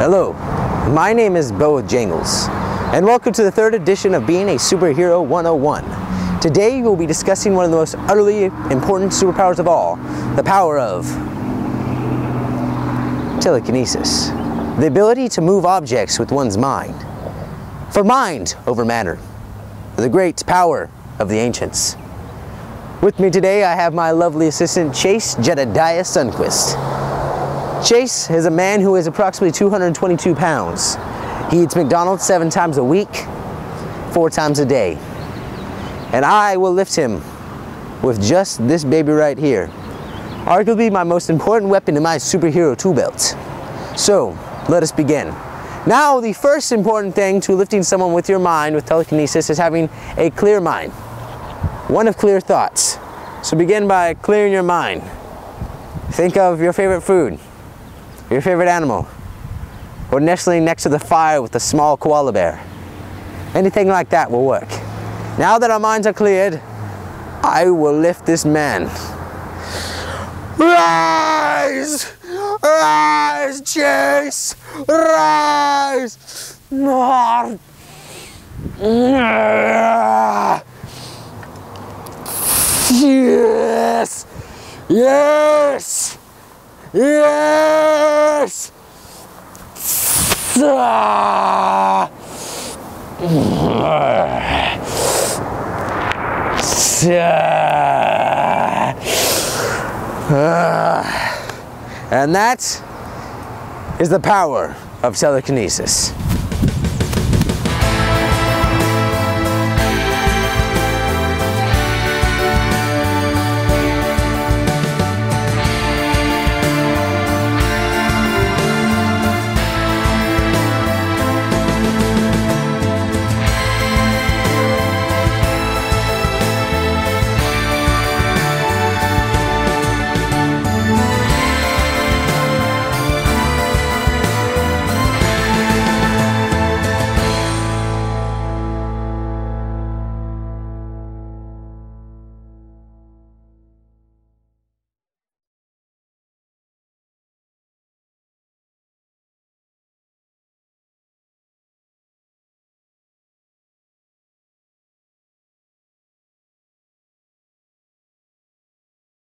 Hello, my name is Bo Jangles, and welcome to the third edition of Being a Superhero 101. Today we'll be discussing one of the most utterly important superpowers of all, the power of telekinesis. The ability to move objects with one's mind. For mind over matter. The great power of the ancients. With me today I have my lovely assistant Chase Jedediah Sunquist. Chase is a man who is approximately 222 pounds. He eats McDonald's seven times a week, four times a day. And I will lift him with just this baby right here. Arguably my most important weapon in my superhero tool belt. So, let us begin. Now, the first important thing to lifting someone with your mind with telekinesis is having a clear mind. One of clear thoughts. So begin by clearing your mind. Think of your favorite food, your favorite animal, or nestling next to the fire with a small koala bear. Anything like that will work. Now that our minds are cleared, I will lift this man. Rise! Rise, Chase! Rise! Yes! Yes! Yes! And that is the power of telekinesis.